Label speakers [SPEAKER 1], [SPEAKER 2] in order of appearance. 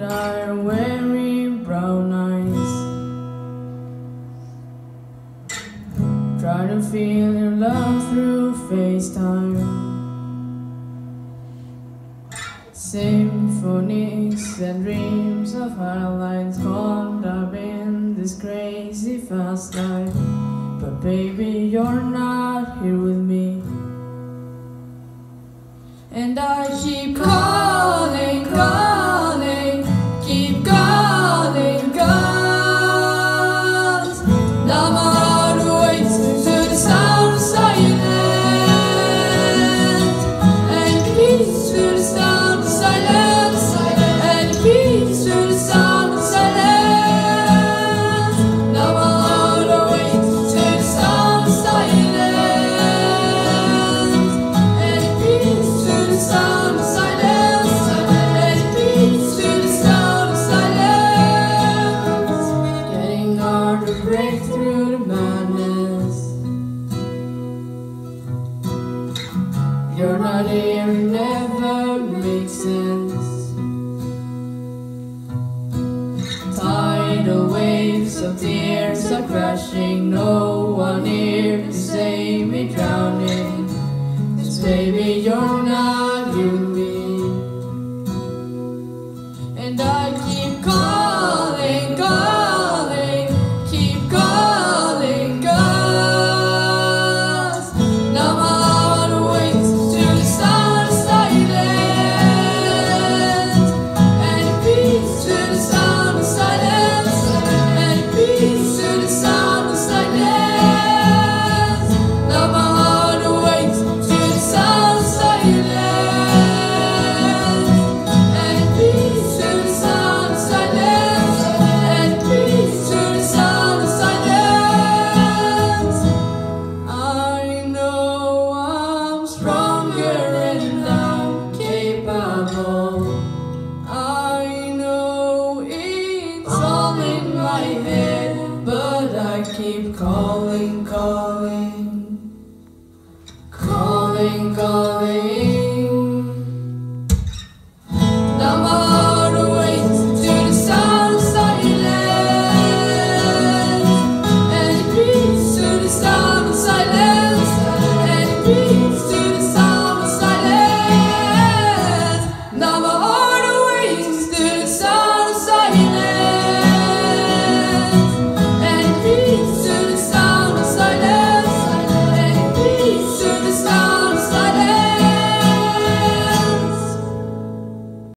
[SPEAKER 1] I our weary brown eyes. Try to feel your love through FaceTime. Symphonies and dreams of our lines Caught up in this crazy fast life. But baby you're not here. Not here, never makes sense. Tidal waves of tears are crashing, no one here to save me drowning. 'Cause baby, you're not me. And I my head, but I keep calling, calling, calling, calling.